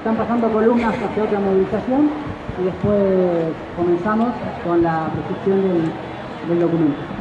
están pasando columnas hacia otra movilización y después comenzamos con la presentación del, del documento.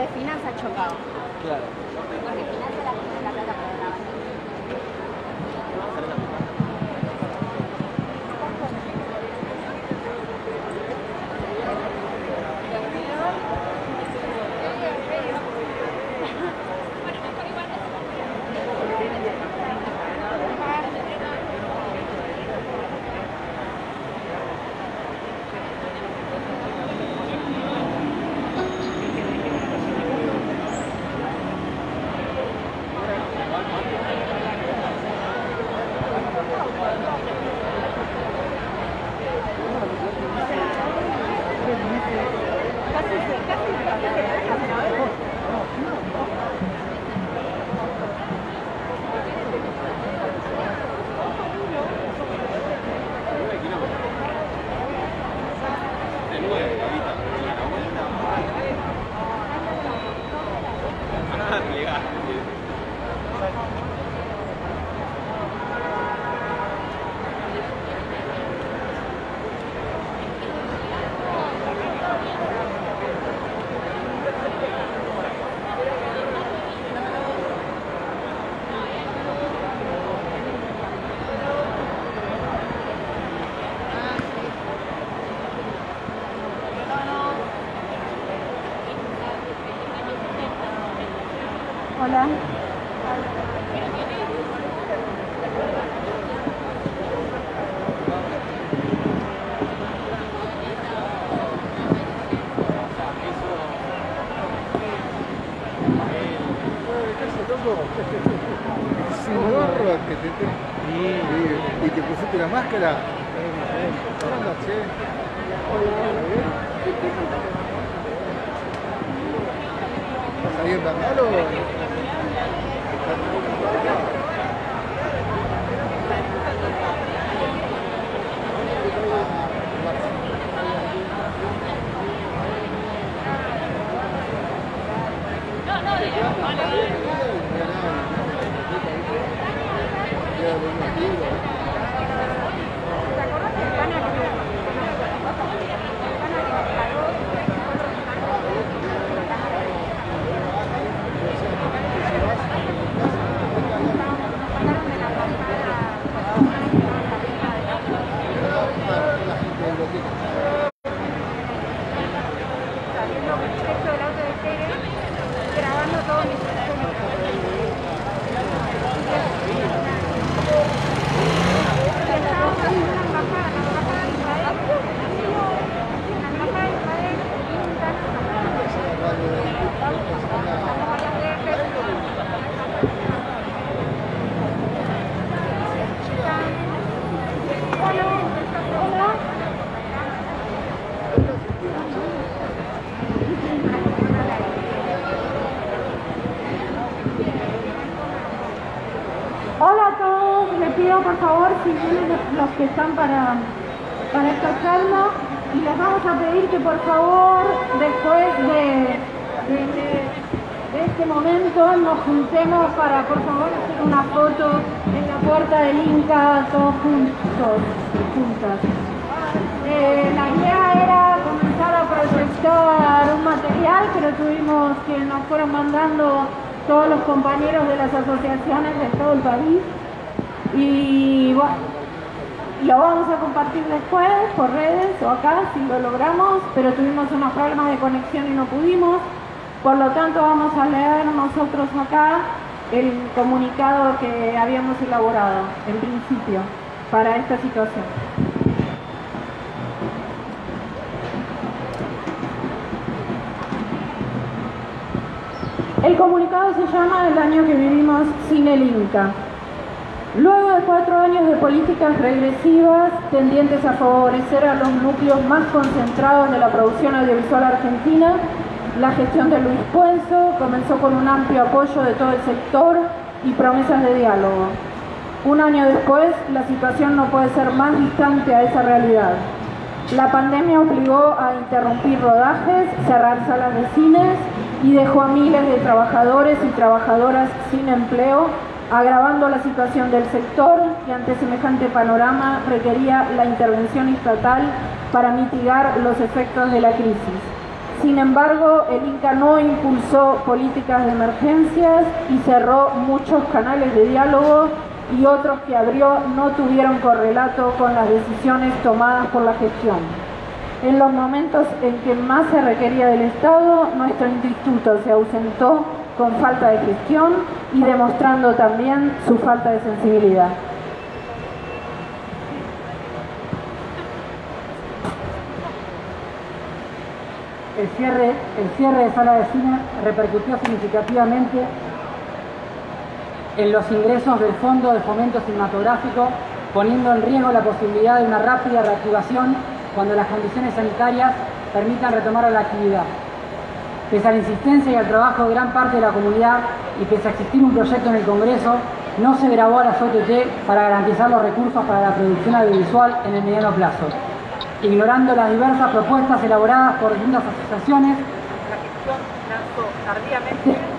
de finanzas chocado. Claro. Porque finanzas la, la plata para la por favor si los que están para, para esta y les vamos a pedir que por favor después de, este momento nos juntemos para por favor hacer una foto en la puerta del Inca todos juntos juntas. Eh, la idea era comenzar a proyectar un material, pero tuvimos que nos fueron mandando todos los compañeros de las asociaciones de todo el país. Y bueno, lo vamos a compartir después por redes o acá si lo logramos, pero tuvimos unos problemas de conexión y no pudimos. Por lo tanto, vamos a leer nosotros acá el comunicado que habíamos elaborado en principio para esta situación. El comunicado se llama El año que vivimos sin el Inca. Luego de cuatro años de políticas regresivas tendientes a favorecer a los núcleos más concentrados de la producción audiovisual argentina, la gestión de Luis Puenzo comenzó con un amplio apoyo de todo el sector y promesas de diálogo. Un año después, la situación no puede ser más distante a esa realidad. La pandemia obligó a interrumpir rodajes, cerrar salas de cines y dejó a miles de trabajadores y trabajadoras sin empleo, agravando la situación del sector que ante semejante panorama requería la intervención estatal para mitigar los efectos de la crisis. Sin embargo, el Inca no impulsó políticas de emergencias y cerró muchos canales de diálogo y otros que abrió no tuvieron correlato con las decisiones tomadas por la gestión. En los momentos en que más se requería del Estado, nuestro instituto se ausentó con falta de gestión y demostrando también su falta de sensibilidad. El cierre, el cierre de sala de cine repercutió significativamente en los ingresos del Fondo de Fomento Cinematográfico, poniendo en riesgo la posibilidad de una rápida reactivación cuando las condiciones sanitarias permitan retomar la actividad. Pese a la insistencia y al trabajo de gran parte de la comunidad y pese a existir un proyecto en el Congreso, no se grabó a las OTT para garantizar los recursos para la producción audiovisual en el mediano plazo. Ignorando las diversas propuestas elaboradas por distintas asociaciones, la gestión lanzó tardíamente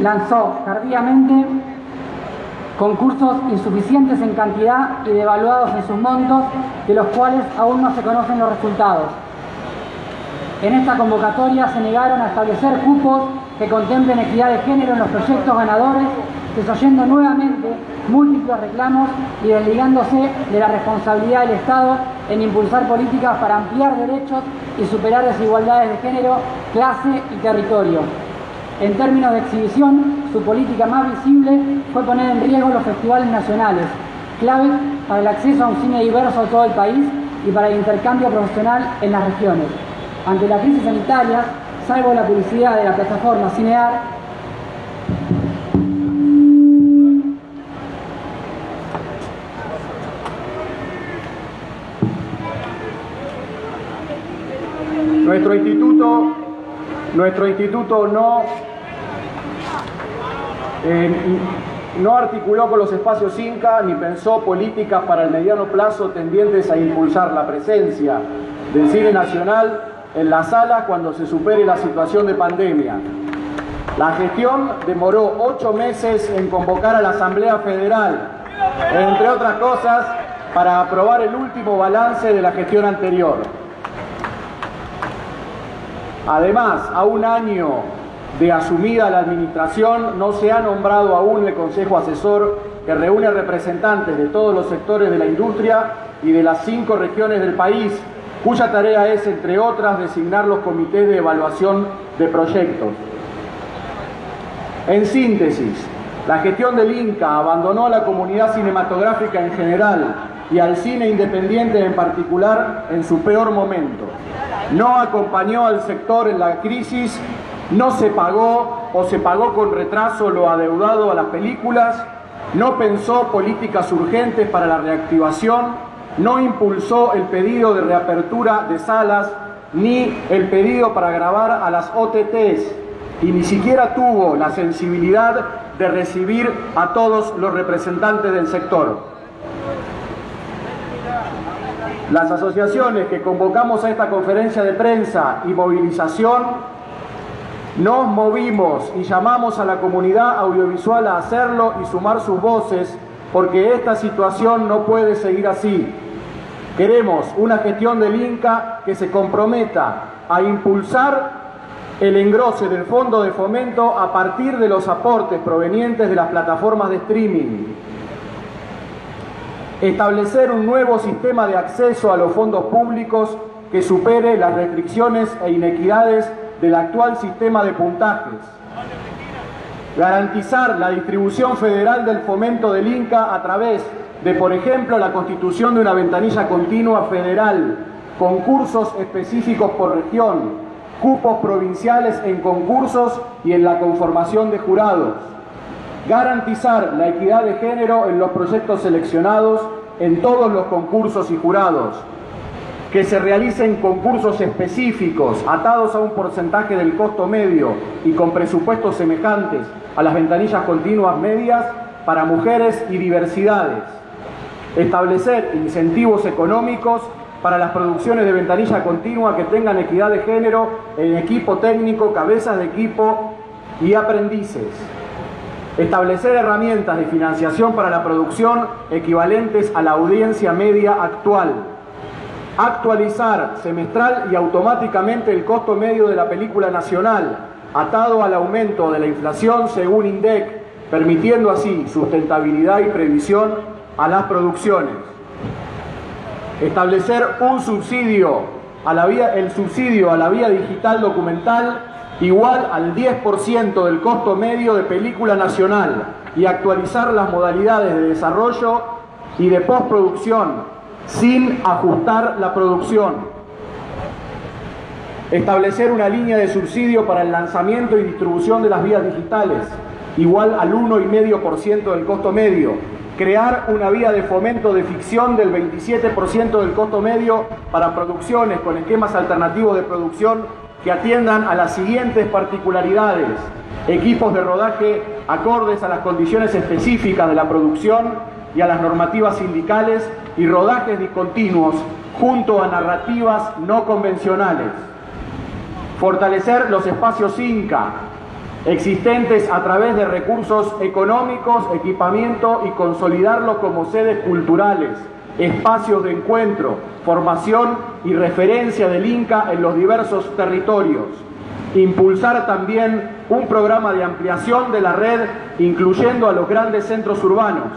lanzó tardíamente concursos insuficientes en cantidad y devaluados en sus montos, de los cuales aún no se conocen los resultados. En esta convocatoria se negaron a establecer cupos que contemplen equidad de género en los proyectos ganadores, desoyendo nuevamente múltiples reclamos y desligándose de la responsabilidad del Estado en impulsar políticas para ampliar derechos y superar desigualdades de género, clase y territorio. En términos de exhibición, su política más visible fue poner en riesgo los festivales nacionales, clave para el acceso a un cine diverso de todo el país y para el intercambio profesional en las regiones. Ante la crisis sanitaria, salvo la publicidad de la plataforma Cinear, nuestro instituto, nuestro instituto no, eh, no articuló con los espacios Inca ni pensó políticas para el mediano plazo tendientes a impulsar la presencia del cine nacional en la sala cuando se supere la situación de pandemia. La gestión demoró ocho meses en convocar a la Asamblea Federal, entre otras cosas, para aprobar el último balance de la gestión anterior. Además, a un año de asumida la administración, no se ha nombrado aún el Consejo Asesor que reúne representantes de todos los sectores de la industria y de las cinco regiones del país, cuya tarea es, entre otras, designar los comités de evaluación de proyectos. En síntesis, la gestión del Inca abandonó a la comunidad cinematográfica en general y al cine independiente en particular en su peor momento. No acompañó al sector en la crisis, no se pagó o se pagó con retraso lo adeudado a las películas, no pensó políticas urgentes para la reactivación, no impulsó el pedido de reapertura de salas ni el pedido para grabar a las OTTs y ni siquiera tuvo la sensibilidad de recibir a todos los representantes del sector. Las asociaciones que convocamos a esta conferencia de prensa y movilización nos movimos y llamamos a la comunidad audiovisual a hacerlo y sumar sus voces porque esta situación no puede seguir así. Queremos una gestión del INCA que se comprometa a impulsar el engrose del fondo de fomento a partir de los aportes provenientes de las plataformas de streaming. Establecer un nuevo sistema de acceso a los fondos públicos que supere las restricciones e inequidades del actual sistema de puntajes. Garantizar la distribución federal del fomento del INCA a través de, por ejemplo, la constitución de una ventanilla continua federal, concursos específicos por región, cupos provinciales en concursos y en la conformación de jurados, garantizar la equidad de género en los proyectos seleccionados en todos los concursos y jurados, que se realicen concursos específicos atados a un porcentaje del costo medio y con presupuestos semejantes a las ventanillas continuas medias para mujeres y diversidades, establecer incentivos económicos para las producciones de ventanilla continua que tengan equidad de género en equipo técnico, cabezas de equipo y aprendices. Establecer herramientas de financiación para la producción equivalentes a la audiencia media actual. Actualizar semestral y automáticamente el costo medio de la película nacional, atado al aumento de la inflación según INDEC, permitiendo así sustentabilidad y previsión a las producciones establecer un subsidio a la vía, el subsidio a la vía digital documental igual al 10% del costo medio de película nacional y actualizar las modalidades de desarrollo y de postproducción sin ajustar la producción. Establecer una línea de subsidio para el lanzamiento y distribución de las vías digitales igual al 1,5% del costo medio crear una vía de fomento de ficción del 27% del costo medio para producciones con esquemas alternativos de producción que atiendan a las siguientes particularidades. Equipos de rodaje acordes a las condiciones específicas de la producción y a las normativas sindicales y rodajes discontinuos junto a narrativas no convencionales. Fortalecer los espacios INCA, existentes a través de recursos económicos, equipamiento y consolidarlos como sedes culturales, espacios de encuentro, formación y referencia del Inca en los diversos territorios. Impulsar también un programa de ampliación de la red, incluyendo a los grandes centros urbanos,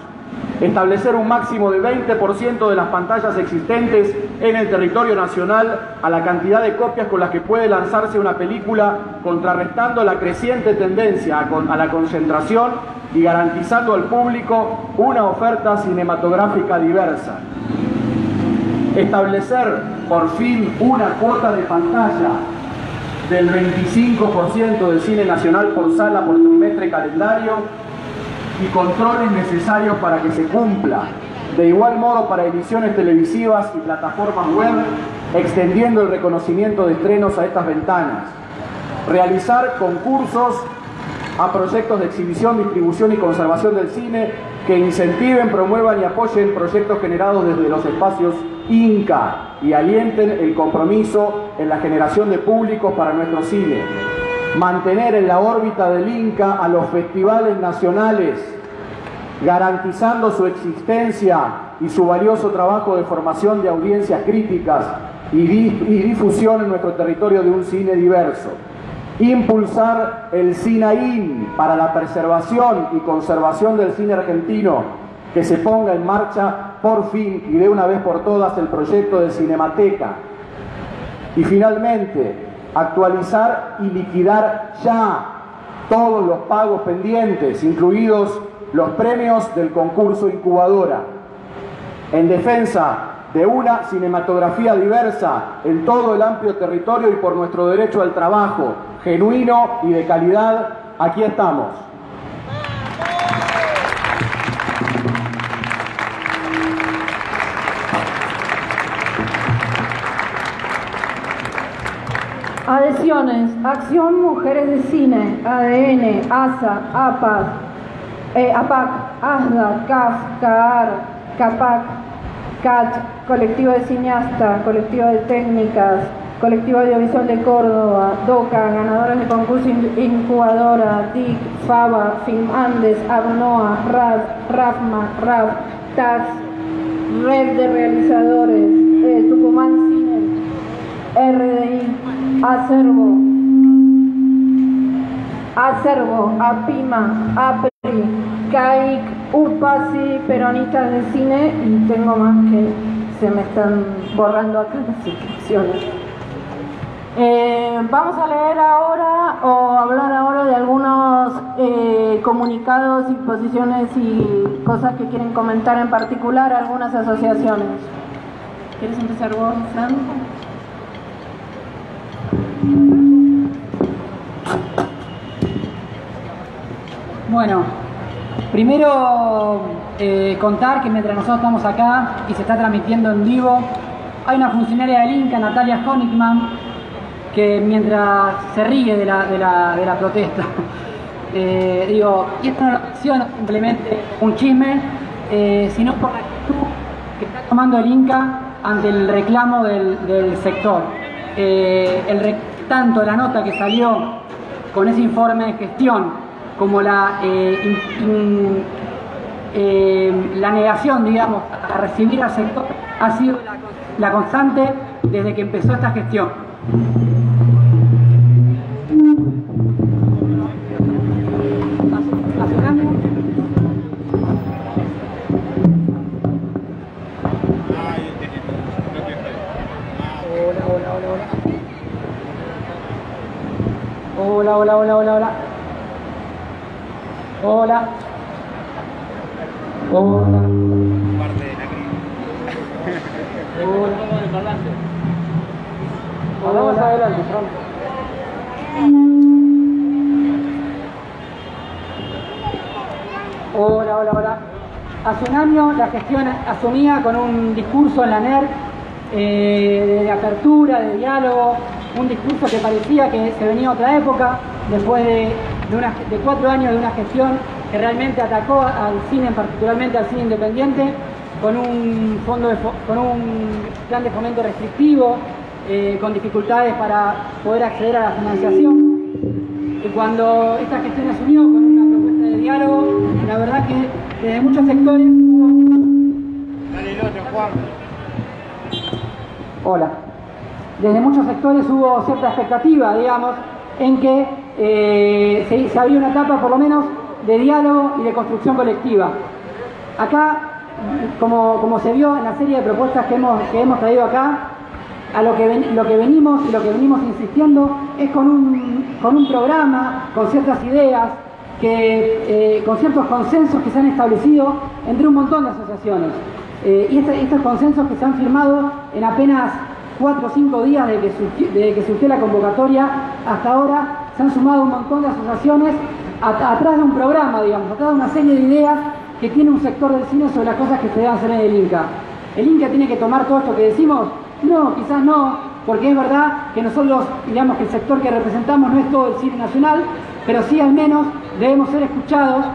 establecer un máximo de 20% de las pantallas existentes en el territorio nacional a la cantidad de copias con las que puede lanzarse una película, contrarrestando la creciente tendencia a la concentración y garantizando al público una oferta cinematográfica diversa. Establecer por fin una cuota de pantalla del 25% del cine nacional por sala por trimestre calendario y controles necesarios para que se cumpla. De igual modo para emisiones televisivas y plataformas web, extendiendo el reconocimiento de estrenos a estas ventanas, realizar concursos a proyectos de exhibición, distribución y conservación del cine que incentiven, promuevan y apoyen proyectos generados desde los espacios Inca y alienten el compromiso en la generación de públicos para nuestro cine. Mantener en la órbita del Inca a los festivales nacionales, garantizando su existencia y su valioso trabajo de formación de audiencias críticas y, difusión en nuestro territorio de un cine diverso impulsar el SINAIN para la preservación y conservación del cine argentino, que se ponga en marcha por fin y de una vez por todas el proyecto de Cinemateca. Y finalmente, actualizar y liquidar ya todos los pagos pendientes, incluidos los premios del concurso incubadora. En defensa de una cinematografía diversa en todo el amplio territorio y por nuestro derecho al trabajo, genuino y de calidad, aquí estamos. Adhesiones, Acción Mujeres de Cine, ADN, ASA, APAC, eh, APAC, ASDA, CAF, CAAR, CAPAC, CAT, Colectivo de Cineasta, Colectivo de Técnicas, Colectivo Audiovisual de Córdoba, DOCA, ganadores de concurso Incubadora, DIC, FABA, FIMANDES, ABNOA, RAD, RAFMA, RAB, TAX, Red de Realizadores, eh, Tucumán Cine, RDI, Acervo, Acervo, APIMA, APRI, CAIC, UPASI, Peronistas de Cine y tengo más que se me están borrando acá las inscripciones. Eh, vamos a leer ahora o hablar ahora de algunos eh, comunicados y posiciones y cosas que quieren comentar en particular algunas asociaciones. ¿Quieres empezar vos, Fran? Bueno, primero eh, contar que mientras nosotros estamos acá y se está transmitiendo en vivo, hay una funcionaria del Inca, Natalia Honigman, que mientras se ríe de la, protesta, eh, digo, y esto no es simplemente un chisme, eh, sino por la actitud que está tomando el Inca ante el reclamo del, sector. El, tanto la nota que salió con ese informe de gestión como la, la negación, digamos, a recibir al ha sido la, constante desde que empezó esta gestión. Hola, hola, hola, hola, hola. Hola. Hola. Parte de la Hola. Vamos adelante, pronto. Hola, hola, hola. Hace un año la gestión asumía con un discurso en la NER eh, de apertura, de diálogo, un discurso que parecía que se venía otra época, después de, de, cuatro años de una gestión que realmente atacó al cine, particularmente al cine independiente, con un, fondo con un plan de fomento restrictivo, eh, con dificultades para poder acceder a la financiación. Y cuando esta gestión asumió con una propuesta de diálogo, la verdad que desde muchos sectores Hola. Desde muchos sectores hubo cierta expectativa, digamos, en que eh, se, se una etapa por lo menos de diálogo y de construcción colectiva. Acá, como, como se vio en la serie de propuestas que hemos, que hemos traído acá, a lo que, lo que venimos y lo que venimos insistiendo es con un, con un programa, con ciertas ideas, que, eh, con ciertos consensos que se han establecido entre un montón de asociaciones. Eh, y este, estos consensos que se han firmado en apenas cuatro o cinco días de que, surgió, que surgió la convocatoria hasta ahora, se han sumado un montón de asociaciones atrás de un programa, digamos, atrás de una serie de ideas que tiene un sector del cine sobre las cosas que se deben hacer en el INCA. El INCA tiene que tomar todo esto que decimos No, quizás no, porque es verdad que nosotros, digamos que el sector que representamos no es todo el cine nacional, pero sí al menos debemos ser escuchados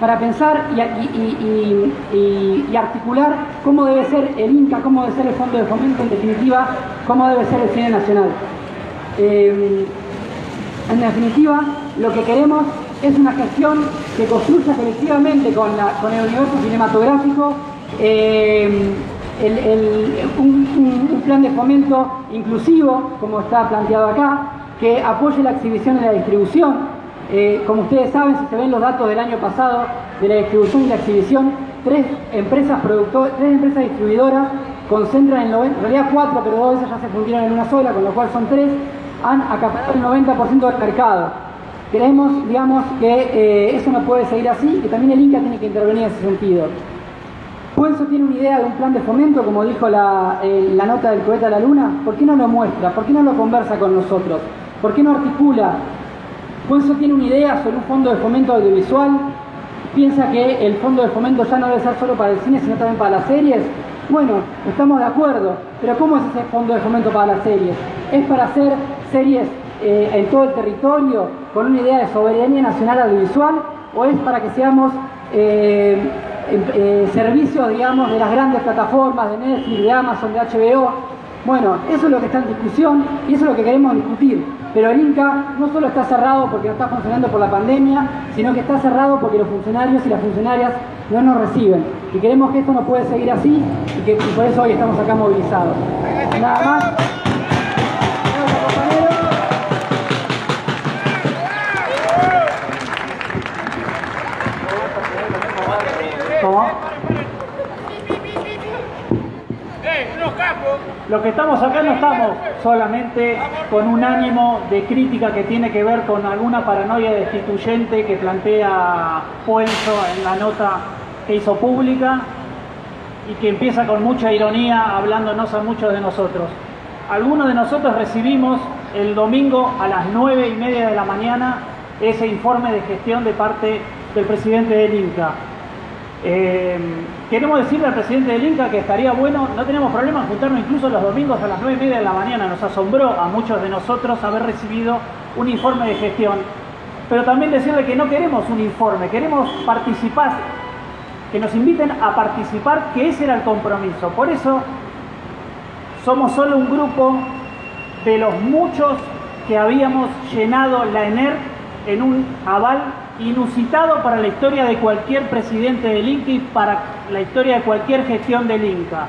para pensar y, articular cómo debe ser el INCA, cómo debe ser el Fondo de Fomento, en definitiva, cómo debe ser el cine nacional. Eh, en definitiva, lo que queremos es una gestión que construya colectivamente con, el universo cinematográfico eh, un, plan de fomento inclusivo, como está planteado acá, que apoye la exhibición y la distribución. Eh, como ustedes saben, si se ven los datos del año pasado de la distribución y la exhibición, tres empresas tres empresas distribuidoras concentran en, en realidad cuatro, pero dos de ellas ya se fundieron en una sola, con lo cual son tres, han acaparado el 90% del mercado. Creemos, digamos, que eh, eso no puede seguir así, que también el Inca tiene que intervenir en ese sentido. Puenzo tiene una idea de un plan de fomento, como dijo la, la nota del cohete a la luna. ¿Por qué no lo muestra? ¿Por qué no lo conversa con nosotros? ¿Por qué no articula? Puenzo tiene una idea sobre un fondo de fomento audiovisual. Piensa que el fondo de fomento ya no debe ser solo para el cine, sino también para las series. Bueno, estamos de acuerdo, pero ¿cómo es ese fondo de fomento para las series? ¿Es para hacer series eh, en todo el territorio con una idea de soberanía nacional audiovisual o es para que seamos eh, eh, servicios, digamos, de las grandes plataformas de Netflix, de Amazon, de HBO? Bueno, eso es lo que está en discusión y eso es lo que queremos discutir. Pero el INCA no solo está cerrado porque no está funcionando por la pandemia, sino que está cerrado porque los funcionarios y las funcionarias no nos reciben. Y queremos que esto no puede seguir así y que por eso hoy estamos acá movilizados. Nada más. Lo que estamos acá no estamos solamente con un ánimo de crítica que tiene que ver con alguna paranoia destituyente que plantea Puenzo en la nota que hizo pública y que empieza con mucha ironía hablándonos a muchos de nosotros. Algunos de nosotros recibimos el domingo a las nueve y media de la mañana ese informe de gestión de parte del presidente del INCA. Eh, queremos decirle al presidente del INCA que estaría bueno, no tenemos problema en juntarnos incluso los domingos a las 9 y media de la mañana. Nos asombró a muchos de nosotros haber recibido un informe de gestión. Pero también decirle que no queremos un informe, queremos participar, que nos inviten a participar, que ese era el compromiso. Por eso somos solo un grupo de los muchos que habíamos llenado la ENER en un aval inusitado para la historia de cualquier presidente del Inca y para la historia de cualquier gestión del Inca.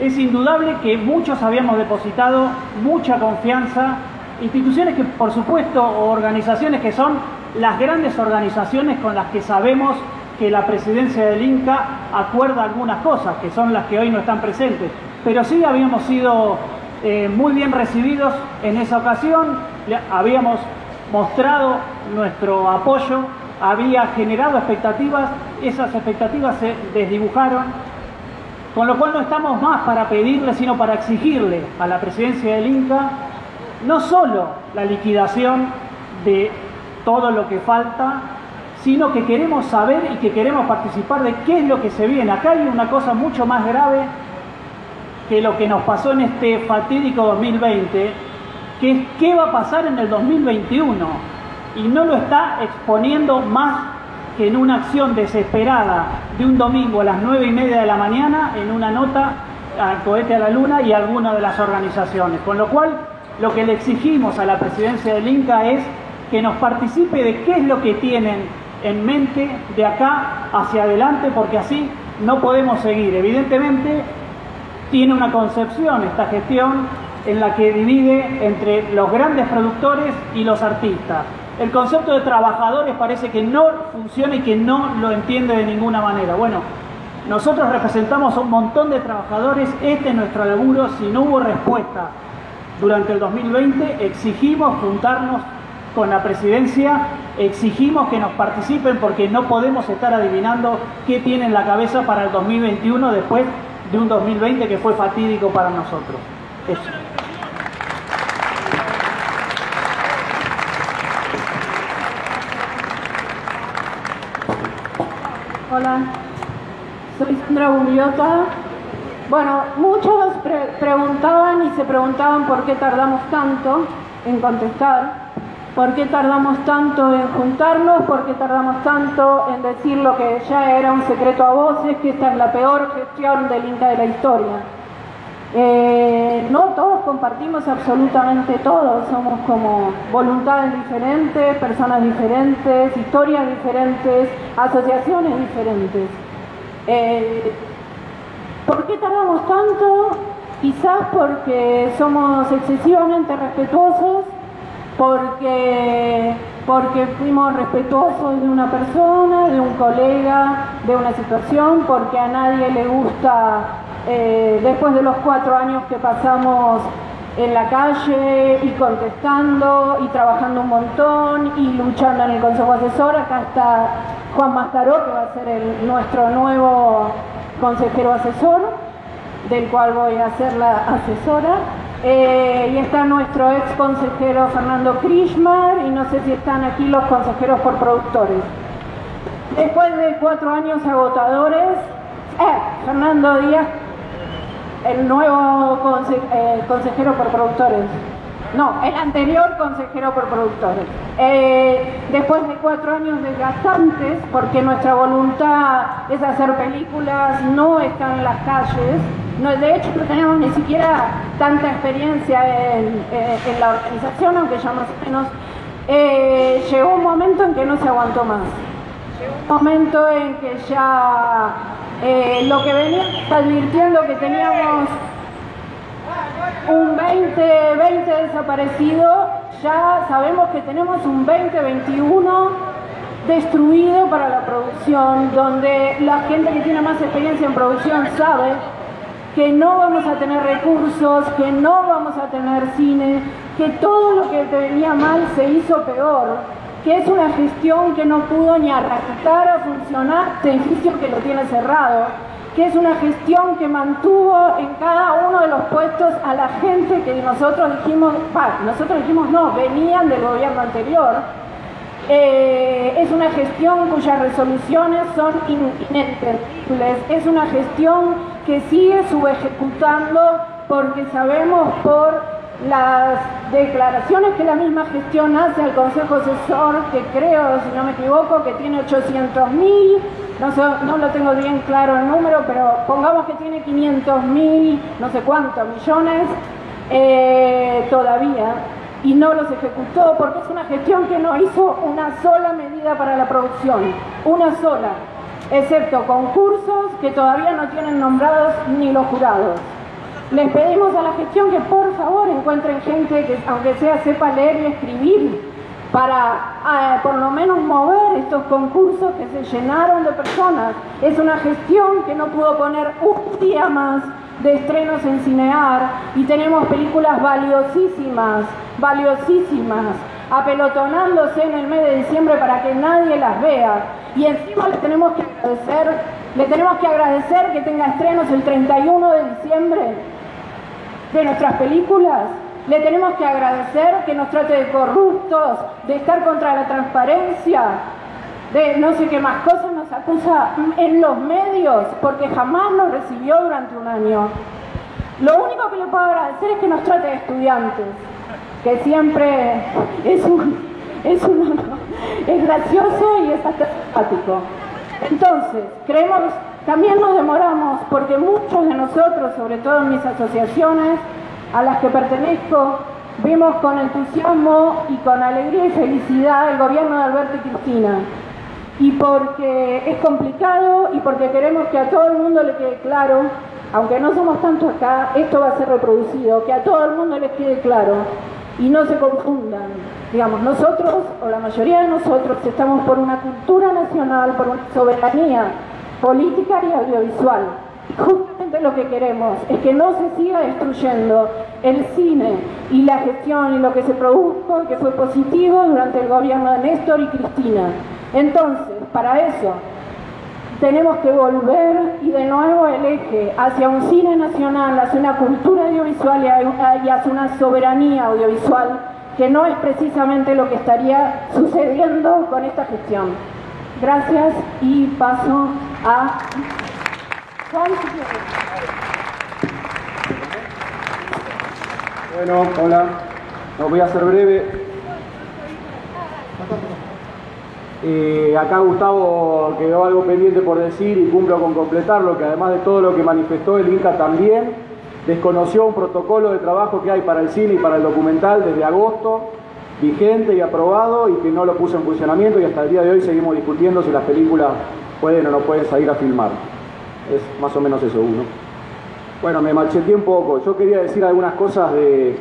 Es indudable que muchos habíamos depositado mucha confianza, instituciones que por supuesto, o organizaciones que son las grandes organizaciones con las que sabemos que la presidencia del Inca acuerda algunas cosas, que son las que hoy no están presentes. Pero sí habíamos sido eh, muy bien recibidos en esa ocasión, habíamos mostrado nuestro apoyo, había generado expectativas, esas expectativas se desdibujaron, con lo cual no estamos más para pedirle, sino para exigirle a la presidencia del Inca no solo la liquidación de todo lo que falta, sino que queremos saber y que queremos participar de qué es lo que se viene. Acá hay una cosa mucho más grave que lo que nos pasó en este fatídico 2020, que es qué va a pasar en el 2021. Y no lo está exponiendo más que en una acción desesperada de un domingo a las nueve y media de la mañana en una nota al cohete a la luna y a alguna de las organizaciones. Con lo cual, lo que le exigimos a la presidencia del Inca es que nos participe de qué es lo que tienen en mente de acá hacia adelante, porque así no podemos seguir. Evidentemente, tiene una concepción esta gestión en la que divide entre los grandes productores y los artistas. El concepto de trabajadores parece que no funciona y que no lo entiende de ninguna manera. Bueno, nosotros representamos a un montón de trabajadores, este es nuestro laburo, si no hubo respuesta durante el 2020, exigimos juntarnos con la presidencia, exigimos que nos participen porque no podemos estar adivinando qué tiene en la cabeza para el 2021 después de un 2020 que fue fatídico para nosotros. Hola, soy Sandra Bugliota, Bueno, muchos preguntaban y se preguntaban por qué tardamos tanto en contestar, por qué tardamos tanto en juntarnos, por qué tardamos tanto en decir lo que ya era un secreto a voces, que esta es la peor gestión del Inca de la historia. Eh, no todos compartimos absolutamente todo, somos como voluntades diferentes, personas diferentes, historias diferentes, asociaciones diferentes. Eh, ¿Por qué tardamos tanto? Quizás porque somos excesivamente respetuosos, porque, porque fuimos respetuosos de una persona, de un colega, de una situación, porque a nadie le gusta eh, después de los cuatro años que pasamos en la calle y contestando y trabajando un montón y luchando en el Consejo Asesor. Acá está Juan Mascaró, que va a ser nuestro nuevo consejero asesor, del cual voy a ser la asesora. Eh, y está nuestro ex consejero Fernando Krishmar y no sé si están aquí los consejeros por productores. Después de cuatro años agotadores, eh, Fernando Díaz el nuevo eh, consejero por productores. No, el anterior consejero por productores. Eh, después de cuatro años desgastantes, porque nuestra voluntad es hacer películas, no estar en las calles, no, de hecho no tenemos ni siquiera tanta experiencia en, eh, la organización, aunque ya más o menos, llegó un momento en que no se aguantó más. Llegó un momento en que ya eh, lo que venía advirtiendo que teníamos un 2020 desaparecido, ya sabemos que tenemos un 2021 destruido para la producción, donde la gente que tiene más experiencia en producción sabe que no vamos a tener recursos, que no vamos a tener cine, que todo lo que venía mal se hizo peor que es una gestión que no pudo ni arrancar a funcionar este edificio que lo tiene cerrado, que es una gestión que mantuvo en cada uno de los puestos a la gente que nosotros dijimos, nosotros dijimos no, venían del gobierno anterior. Eh, es una gestión cuyas resoluciones son inentendibles, es una gestión que sigue subejecutando porque sabemos por las declaraciones que la misma gestión hace al Consejo Asesor, que creo, si no me equivoco, que tiene 800 mil, no, no lo tengo bien claro el número, pero pongamos que tiene 500 mil, no sé cuántos millones eh, todavía, y no los ejecutó porque es una gestión que no hizo una sola medida para la producción, una sola, excepto concursos que todavía no tienen nombrados ni los jurados. Les pedimos a la gestión que por favor encuentren gente que aunque sea sepa leer y escribir para ah, por lo menos mover estos concursos que se llenaron de personas. Es una gestión que no pudo poner un día más de estrenos en Cinear y tenemos películas valiosísimas, valiosísimas, apelotonándose en el mes de diciembre para que nadie las vea. Y encima le tenemos que agradecer, le tenemos que agradecer que tenga estrenos el 31 de diciembre de nuestras películas, le tenemos que agradecer que nos trate de corruptos, de estar contra la transparencia, de no sé qué más cosas nos acusa en los medios, porque jamás nos recibió durante un año. Lo único que le puedo agradecer es que nos trate de estudiantes, que siempre es un, es es gracioso y es hasta. Entonces, creemos también nos demoramos porque muchos de nosotros, sobre todo en mis asociaciones a las que pertenezco, vimos con entusiasmo y con alegría y felicidad el gobierno de Alberto y Cristina. Y porque es complicado y porque queremos que a todo el mundo le quede claro, aunque no somos tantos acá, esto va a ser reproducido, que a todo el mundo les quede claro y no se confundan. Digamos, nosotros, o la mayoría de nosotros, estamos por una cultura nacional, por una soberanía política y audiovisual. Justamente lo que queremos es que no se siga destruyendo el cine y la gestión y lo que se produjo y que fue positivo durante el gobierno de Néstor y Cristina. Entonces, para eso tenemos que volver y de nuevo el eje hacia un cine nacional, hacia una cultura audiovisual y hacia una soberanía audiovisual que no es precisamente lo que estaría sucediendo con esta gestión. Gracias y paso a... Juan. Bueno, hola. No, voy a ser breve. Eh, acá Gustavo quedó algo pendiente por decir y cumplo con completarlo, que además de todo lo que manifestó el INCA también desconoció un protocolo de trabajo que hay para el cine y para el documental desde agosto vigente y aprobado y que no lo puso en funcionamiento y hasta el día de hoy seguimos discutiendo si las películas pueden o no pueden salir a filmar. Es más o menos eso uno. Bueno, me macheteé un poco. Yo quería decir algunas cosas de,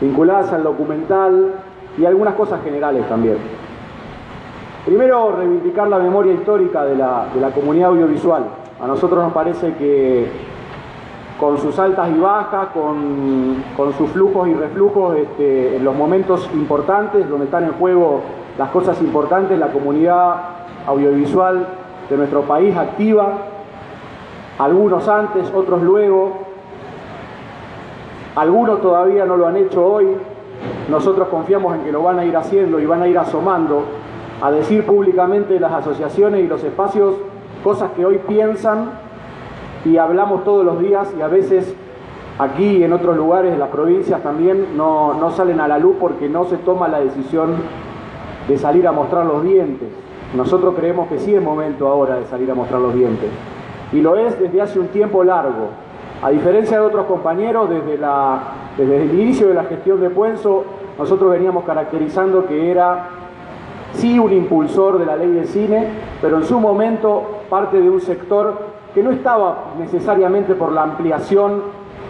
vinculadas al documental y algunas cosas generales también. Primero, reivindicar la memoria histórica de la, de la comunidad audiovisual. A nosotros nos parece que con sus altas y bajas, con, con sus flujos y reflujos, este, en los momentos importantes, donde están en juego las cosas importantes, la comunidad audiovisual de nuestro país activa, algunos antes, otros luego, algunos todavía no lo han hecho hoy, nosotros confiamos en que lo van a ir haciendo y van a ir asomando a decir públicamente las asociaciones y los espacios cosas que hoy piensan y hablamos todos los días y a veces aquí y en otros lugares de las provincias también no, no salen a la luz porque no se toma la decisión de salir a mostrar los dientes. Nosotros creemos que sí es momento ahora de salir a mostrar los dientes. Y lo es desde hace un tiempo largo. A diferencia de otros compañeros, desde, la, desde el inicio de la gestión de Puenzo, nosotros veníamos caracterizando que era sí un impulsor de la ley de cine, pero en su momento parte de un sector que no estaba necesariamente por la ampliación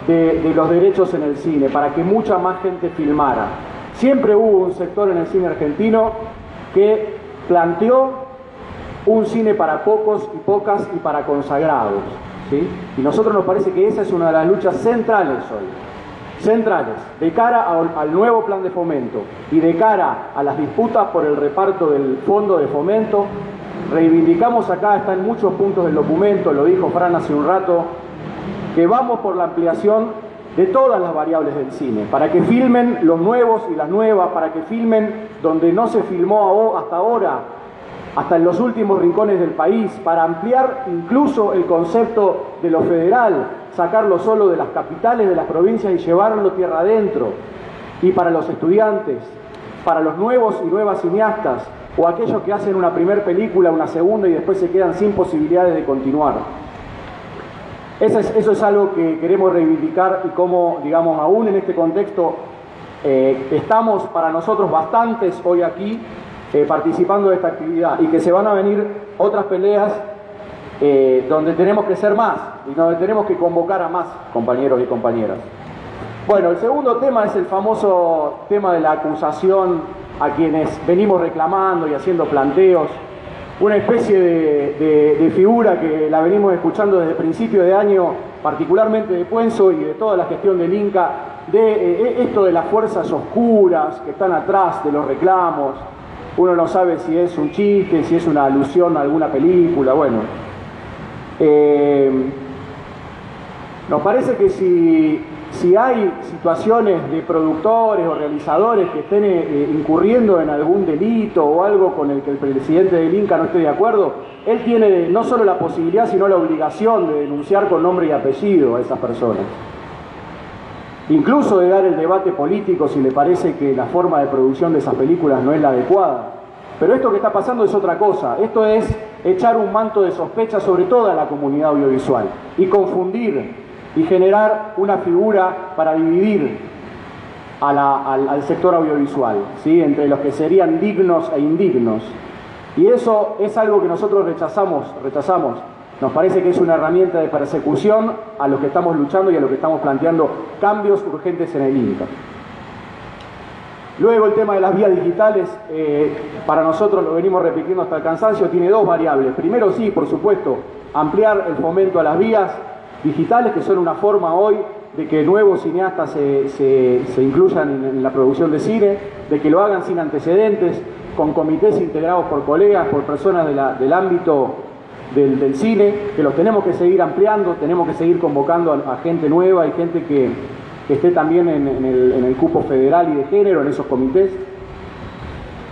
de, los derechos en el cine, para que mucha más gente filmara. Siempre hubo un sector en el cine argentino que planteó un cine para pocos y pocas y para consagrados. ¿sí? Y nosotros nos parece que esa es una de las luchas centrales hoy. Centrales, de cara al nuevo plan de fomento y de cara a las disputas por el reparto del fondo de fomento, reivindicamos acá, está en muchos puntos del documento, lo dijo Fran hace un rato, que vamos por la ampliación de todas las variables del cine, para que filmen los nuevos y las nuevas, para que filmen donde no se filmó hasta ahora, hasta en los últimos rincones del país, para ampliar incluso el concepto de lo federal, sacarlo solo de las capitales de las provincias y llevarlo tierra adentro, y para los estudiantes, para los nuevos y nuevas cineastas, o aquellos que hacen una primera película, una segunda y después se quedan sin posibilidades de continuar. Eso es, algo que queremos reivindicar y como, digamos, aún en este contexto eh, estamos para nosotros bastantes hoy aquí eh, participando de esta actividad y que se van a venir otras peleas eh, donde tenemos que ser más y donde tenemos que convocar a más compañeros y compañeras. Bueno, el segundo tema es el famoso tema de la acusación a quienes venimos reclamando y haciendo planteos una especie de, figura que la venimos escuchando desde el principio de año, particularmente de Puenzo y de toda la gestión del Inca, de eh, esto de las fuerzas oscuras que están atrás de los reclamos. Uno no sabe si es un chiste, si es una alusión a alguna película, bueno. Eh, nos parece que si si hay situaciones de productores o realizadores que estén eh, incurriendo en algún delito o algo con el que el presidente del Inca no esté de acuerdo, él tiene no solo la posibilidad, sino la obligación de denunciar con nombre y apellido a esas personas. Incluso de dar el debate político si le parece que la forma de producción de esas películas no es la adecuada. Pero esto que está pasando es otra cosa. Esto es echar un manto de sospecha sobre toda la comunidad audiovisual y confundir y generar una figura para dividir al, sector audiovisual, ¿sí? entre los que serían dignos e indignos. Y eso es algo que nosotros rechazamos, rechazamos. Nos parece que es una herramienta de persecución a los que estamos luchando y a los que estamos planteando cambios urgentes en el INCA. Luego el tema de las vías digitales, eh, para nosotros lo venimos repitiendo hasta el cansancio, tiene dos variables. Primero sí, por supuesto, ampliar el fomento a las vías digitales, que son una forma hoy de que nuevos cineastas se, incluyan en, la producción de cine, de que lo hagan sin antecedentes, con comités integrados por colegas, por personas del ámbito del, cine, que los tenemos que seguir ampliando, tenemos que seguir convocando a, gente nueva y gente que, esté también en el cupo federal y de género, en esos comités.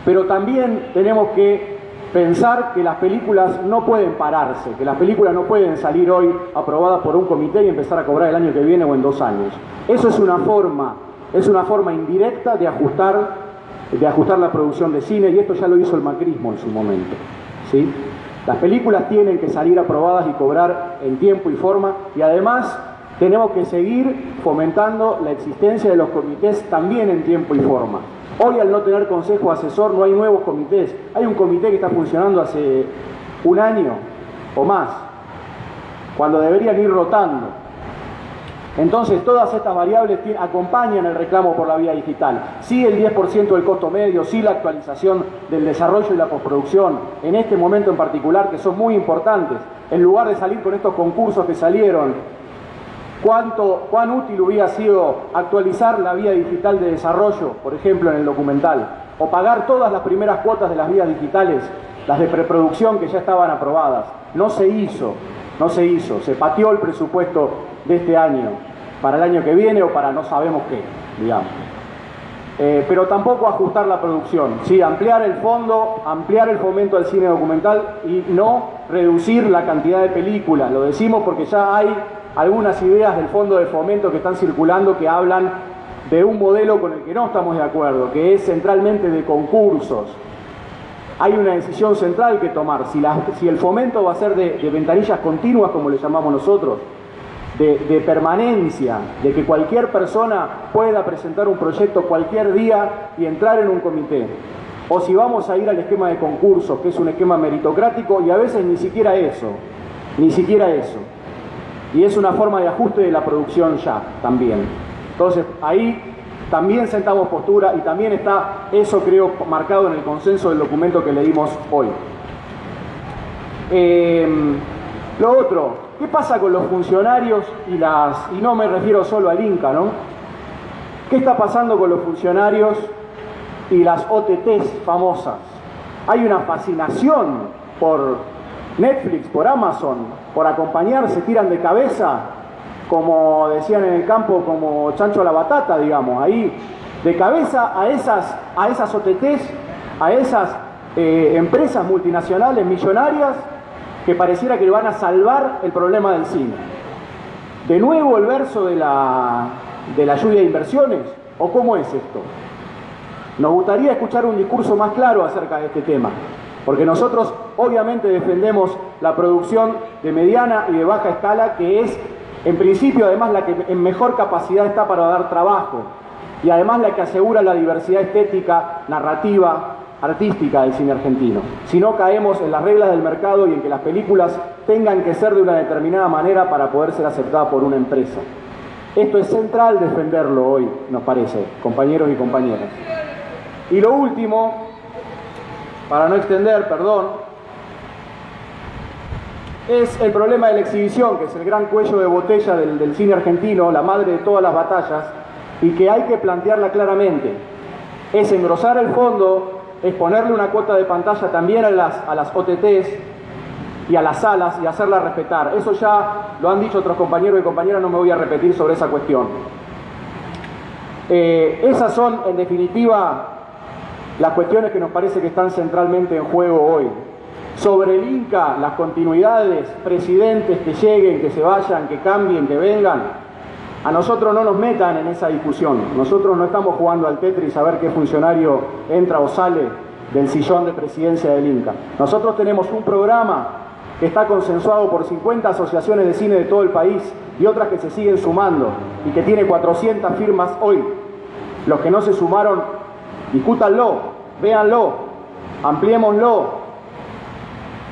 Pero también tenemos que pensar que las películas no pueden pararse, que las películas no pueden salir hoy aprobadas por un comité y empezar a cobrar el año que viene o en dos años. Eso es una forma es una forma indirecta de ajustar, de ajustar la producción de cine y esto ya lo hizo el macrismo en su momento. ¿sí? Las películas tienen que salir aprobadas y cobrar en tiempo y forma y además tenemos que seguir fomentando la existencia de los comités también en tiempo y forma. Hoy al no tener consejo asesor no hay nuevos comités. Hay un comité que está funcionando hace un año o más, cuando deberían ir rotando. Entonces, todas estas variables acompañan el reclamo por la vía digital. Sí el 10% del costo medio, sí la actualización del desarrollo y la postproducción, en este momento en particular, que son muy importantes. En lugar de salir con estos concursos que salieron, ¿cuánto, ¿cuán útil hubiera sido actualizar la vía digital de desarrollo, por ejemplo, en el documental? O pagar todas las primeras cuotas de las vías digitales, las de preproducción que ya estaban aprobadas. No se hizo, no se hizo, se pateó el presupuesto de este año para el año que viene o para no sabemos qué, digamos. Eh, pero tampoco ajustar la producción, sí, ampliar el fondo, ampliar el fomento al cine documental y no reducir la cantidad de películas. Lo decimos porque ya hay algunas ideas del fondo de fomento que están circulando que hablan de un modelo con el que no estamos de acuerdo, que es centralmente de concursos. Hay una decisión central que tomar, si, si el fomento va a ser de, de ventanillas continuas, como le llamamos nosotros, de, permanencia, de que cualquier persona pueda presentar un proyecto cualquier día y entrar en un comité. O si vamos a ir al esquema de concursos, que es un esquema meritocrático, y a veces ni siquiera eso, ni siquiera eso. Y es una forma de ajuste de la producción ya, también. Entonces, ahí también sentamos postura y también está eso, creo, marcado en el consenso del documento que leímos hoy. Eh, lo otro, ¿Qué pasa con los funcionarios y las, y no me refiero solo al Inca, ¿no? ¿Qué está pasando con los funcionarios y las OTTs famosas? Hay una fascinación por Netflix, por Amazon, por acompañarse, tiran de cabeza, como decían en el campo, como chancho a la batata, digamos, ahí, de cabeza a esas, a esas OTTs, a esas eh, empresas multinacionales millonarias que pareciera que van a salvar el problema del cine. ¿De nuevo el verso de la, de la lluvia de inversiones? ¿O cómo es esto? Nos gustaría escuchar un discurso más claro acerca de este tema, porque nosotros obviamente defendemos la producción de mediana y de baja escala, que es en principio además la que en mejor capacidad está para dar trabajo, y además la que asegura la diversidad estética, narrativa, artística del cine argentino. Si no caemos en las reglas del mercado y en que las películas tengan que ser de una determinada manera para poder ser aceptadas por una empresa. Esto es central defenderlo hoy, nos parece, compañeros y compañeras. Y lo último, para no extender, perdón, es el problema de la exhibición, que es el gran cuello de botella del, cine argentino, la madre de todas las batallas, y que hay que plantearla claramente. Es engrosar el fondo es ponerle una cuota de pantalla también a las, a las OTTs y a las salas y hacerla respetar. Eso ya lo han dicho otros compañeros y compañeras, no me voy a repetir sobre esa cuestión. Eh, esas son, en definitiva, las cuestiones que nos parece que están centralmente en juego hoy. Sobre el Inca, las continuidades, presidentes que lleguen, que se vayan, que cambien, que vengan, a nosotros no nos metan en esa discusión. Nosotros no estamos jugando al Tetris a ver qué funcionario entra o sale del sillón de presidencia del Inca. Nosotros tenemos un programa que está consensuado por 50 asociaciones de cine de todo el país y otras que se siguen sumando y que tiene 400 firmas hoy. Los que no se sumaron, discútanlo, véanlo, ampliémoslo.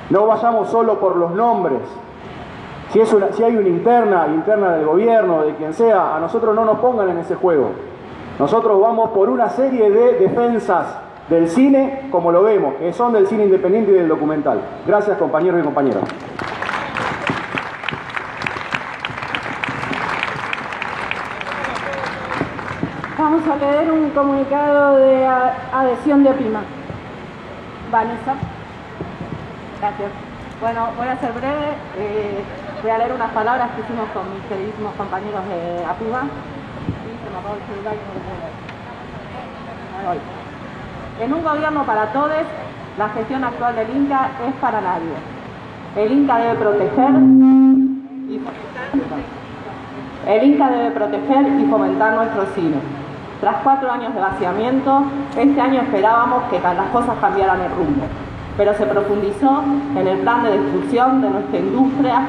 No vayamos solo por los nombres, si, si hay una interna, interna del gobierno, de quien sea, a nosotros no nos pongan en ese juego. Nosotros vamos por una serie de defensas del cine, como lo vemos, que son del cine independiente y del documental. Gracias compañeros y compañeras. Vamos a leer un comunicado de adhesión de PIMA. Vanessa. Gracias. Bueno, voy a ser breve. Eh, Voy a leer unas palabras que hicimos con mis queridísimos compañeros de APUBA. En un gobierno para todos, la gestión actual del Inca es para nadie. El Inca debe proteger y fomentar, el Inca debe proteger y fomentar nuestro cine. Tras cuatro años de vaciamiento, este año esperábamos que las cosas cambiaran el rumbo, pero se profundizó en el plan de destrucción de nuestra industria,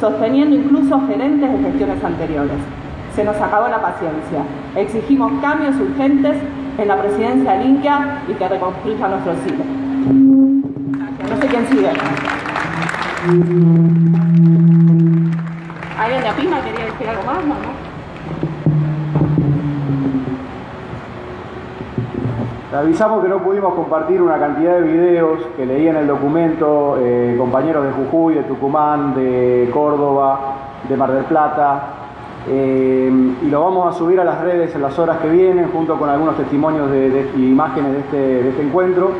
sosteniendo incluso gerentes de gestiones anteriores. Se nos acabó la paciencia. Exigimos cambios urgentes en la presidencia de India y que reconstruya nuestro cine. No sé quién sigue. ¿Alguien de Apima quería decir algo más? No, avisamos que no pudimos compartir una cantidad de videos que leí en el documento eh, compañeros de Jujuy, de Tucumán, de Córdoba, de Mar del Plata, eh, y lo vamos a subir a las redes en las horas que vienen junto con algunos testimonios de, y imágenes de este, de este, encuentro.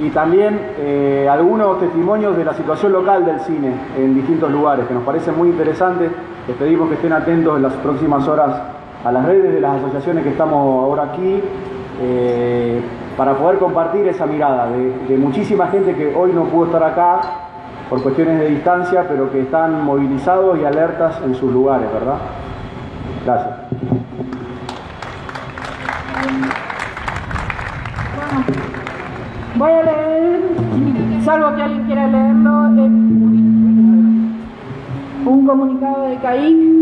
Y también eh, algunos testimonios de la situación local del cine en distintos lugares que nos parece muy interesante. Les pedimos que estén atentos en las próximas horas a las redes de las asociaciones que estamos ahora aquí eh, para poder compartir esa mirada de, muchísima gente que hoy no pudo estar acá por cuestiones de distancia, pero que están movilizados y alertas en sus lugares, ¿verdad? Gracias. voy a leer, salvo que alguien quiera leerlo, eh, un comunicado de CAIC.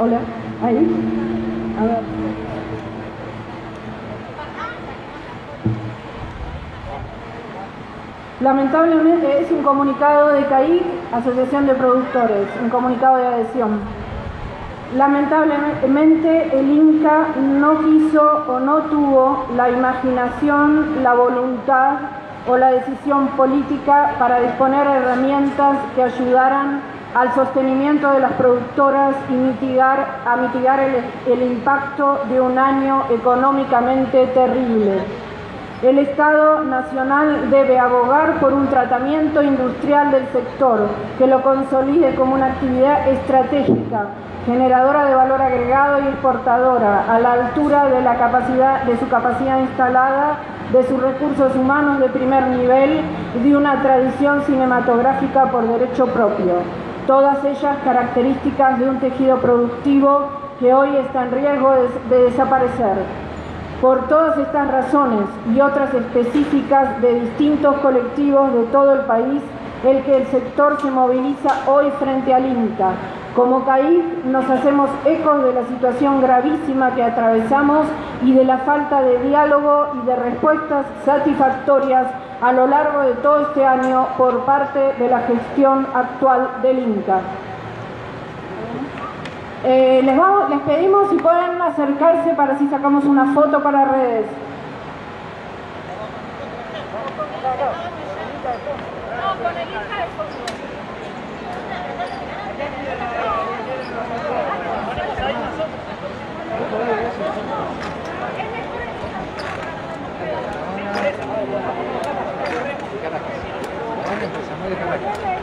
Hola. Ahí. A ver. Lamentablemente es un comunicado de CAI, Asociación de Productores, un comunicado de adhesión. Lamentablemente el Inca no quiso o no tuvo la imaginación, la voluntad o la decisión política para disponer herramientas que ayudaran al sostenimiento de las productoras y mitigar, a mitigar el, impacto de un año económicamente terrible. El Estado Nacional debe abogar por un tratamiento industrial del sector que lo consolide como una actividad estratégica, generadora de valor agregado y exportadora, a la altura de, la capacidad, de su capacidad instalada, de sus recursos humanos de primer nivel y de una tradición cinematográfica por derecho propio todas ellas características de un tejido productivo que hoy está en riesgo de, desaparecer. Por todas estas razones y otras específicas de distintos colectivos de todo el país, el que el sector se moviliza hoy frente al INCA. Como CAIF nos hacemos ecos de la situación gravísima que atravesamos y de la falta de diálogo y de respuestas satisfactorias a lo largo de todo este año por parte de la gestión actual del INCA. Eh, les, les pedimos si pueden acercarse para si sacamos una foto para redes. La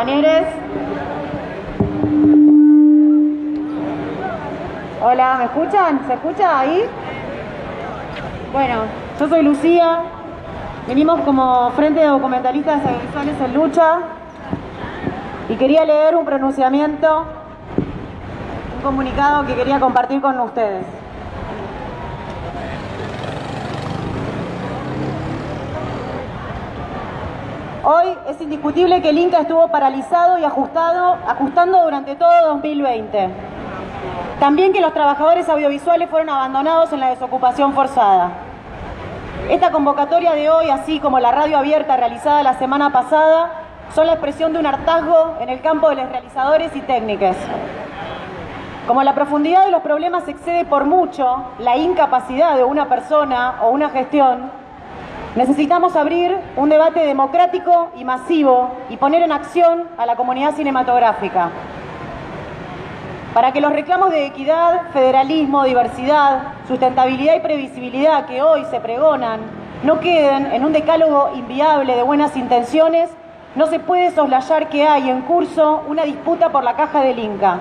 compañeros. Hola, ¿me escuchan? ¿Se escucha ahí? Bueno, yo soy Lucía. Venimos como Frente de Documentalistas Audiovisuales en Lucha y quería leer un pronunciamiento, un comunicado que quería compartir con ustedes. Hoy es indiscutible que el Inca estuvo paralizado y ajustado, ajustando durante todo 2020. También que los trabajadores audiovisuales fueron abandonados en la desocupación forzada. Esta convocatoria de hoy, así como la radio abierta realizada la semana pasada, son la expresión de un hartazgo en el campo de los realizadores y técnicos. Como la profundidad de los problemas excede por mucho la incapacidad de una persona o una gestión, necesitamos abrir un debate democrático y masivo y poner en acción a la comunidad cinematográfica. Para que los reclamos de equidad, federalismo, diversidad, sustentabilidad y previsibilidad que hoy se pregonan no queden en un decálogo inviable de buenas intenciones, no se puede soslayar que hay en curso una disputa por la caja del Inca.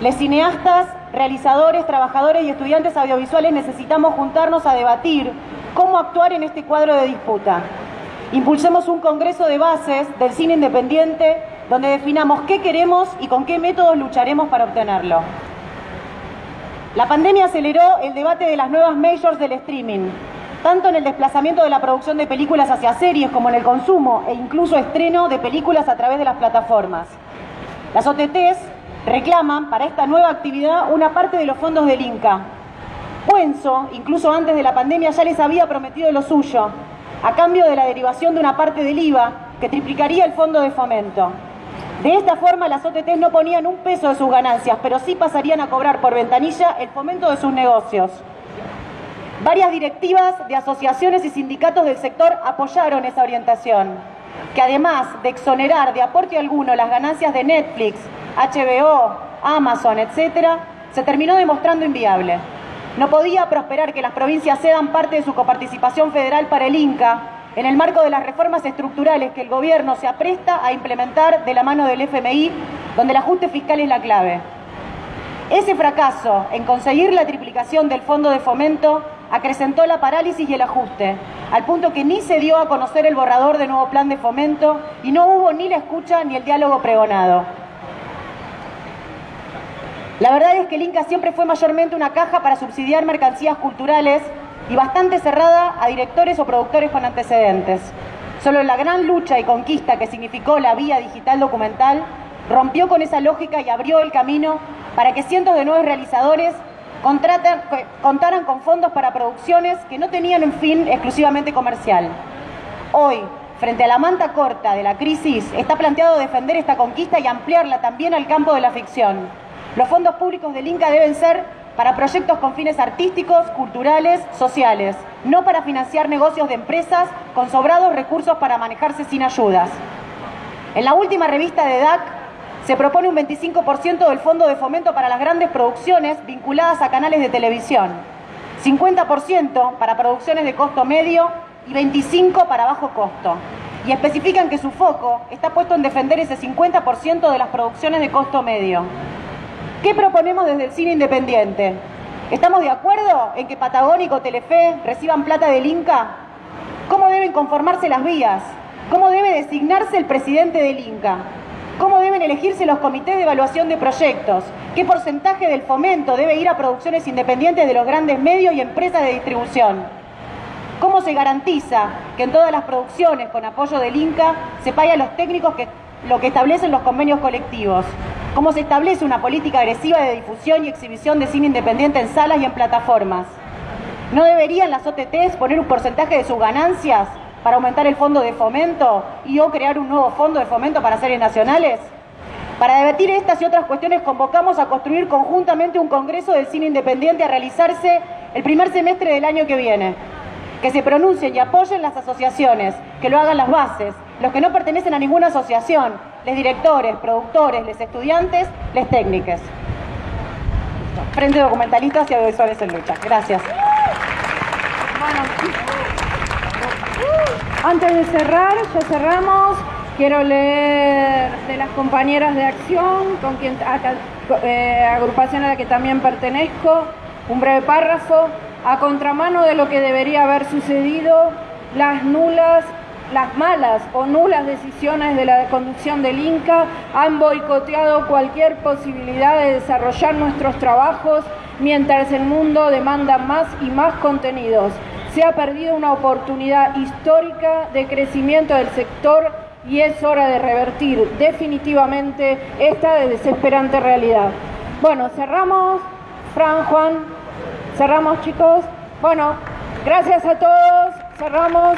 Les cineastas, realizadores, trabajadores y estudiantes audiovisuales necesitamos juntarnos a debatir cómo actuar en este cuadro de disputa. Impulsemos un congreso de bases del cine independiente donde definamos qué queremos y con qué métodos lucharemos para obtenerlo. La pandemia aceleró el debate de las nuevas majors del streaming, tanto en el desplazamiento de la producción de películas hacia series como en el consumo e incluso estreno de películas a través de las plataformas. Las OTTs reclaman para esta nueva actividad una parte de los fondos del Inca. Puenzo, incluso antes de la pandemia, ya les había prometido lo suyo, a cambio de la derivación de una parte del IVA que triplicaría el fondo de fomento. De esta forma, las OTTs no ponían un peso de sus ganancias, pero sí pasarían a cobrar por ventanilla el fomento de sus negocios. Varias directivas de asociaciones y sindicatos del sector apoyaron esa orientación, que además de exonerar de aporte alguno las ganancias de Netflix, HBO, Amazon, etc., se terminó demostrando inviable. No podía prosperar que las provincias cedan parte de su coparticipación federal para el Inca en el marco de las reformas estructurales que el gobierno se apresta a implementar de la mano del FMI, donde el ajuste fiscal es la clave. Ese fracaso en conseguir la triplicación del fondo de fomento acrecentó la parálisis y el ajuste, al punto que ni se dio a conocer el borrador de nuevo plan de fomento y no hubo ni la escucha ni el diálogo pregonado. La verdad es que el Inca siempre fue mayormente una caja para subsidiar mercancías culturales y bastante cerrada a directores o productores con antecedentes. Solo la gran lucha y conquista que significó la vía digital documental rompió con esa lógica y abrió el camino para que cientos de nuevos realizadores contaran con fondos para producciones que no tenían un fin exclusivamente comercial. Hoy, frente a la manta corta de la crisis, está planteado defender esta conquista y ampliarla también al campo de la ficción. Los fondos públicos del Inca deben ser para proyectos con fines artísticos, culturales, sociales, no para financiar negocios de empresas con sobrados recursos para manejarse sin ayudas. En la última revista de DAC se propone un 25% del fondo de fomento para las grandes producciones vinculadas a canales de televisión, 50% para producciones de costo medio y 25% para bajo costo. Y especifican que su foco está puesto en defender ese 50% de las producciones de costo medio. ¿Qué proponemos desde el cine independiente? ¿Estamos de acuerdo en que Patagónico Telefe reciban plata del Inca? ¿Cómo deben conformarse las vías? ¿Cómo debe designarse el presidente del Inca? ¿Cómo deben elegirse los comités de evaluación de proyectos? ¿Qué porcentaje del fomento debe ir a producciones independientes de los grandes medios y empresas de distribución? ¿Cómo se garantiza que en todas las producciones con apoyo del Inca se pague a los técnicos que, lo que establecen los convenios colectivos? ¿Cómo se establece una política agresiva de difusión y exhibición de cine independiente en salas y en plataformas? ¿No deberían las OTTs poner un porcentaje de sus ganancias para aumentar el fondo de fomento y o crear un nuevo fondo de fomento para series nacionales? Para debatir estas y otras cuestiones convocamos a construir conjuntamente un Congreso del Cine Independiente a realizarse el primer semestre del año que viene. Que se pronuncien y apoyen las asociaciones, que lo hagan las bases, los que no pertenecen a ninguna asociación, les directores, productores, les estudiantes, les técnicos. Frente Documentalistas y Audiovisuales en Lucha. Gracias. Antes de cerrar, ya cerramos. Quiero leer de las compañeras de acción, con quien eh, agrupación a la que también pertenezco, un breve párrafo. A contramano de lo que debería haber sucedido, las nulas las malas o nulas decisiones de la conducción del Inca han boicoteado cualquier posibilidad de desarrollar nuestros trabajos mientras el mundo demanda más y más contenidos se ha perdido una oportunidad histórica de crecimiento del sector y es hora de revertir definitivamente esta desesperante realidad. Bueno, cerramos, Fran, Juan, cerramos chicos. Bueno, gracias a todos, cerramos.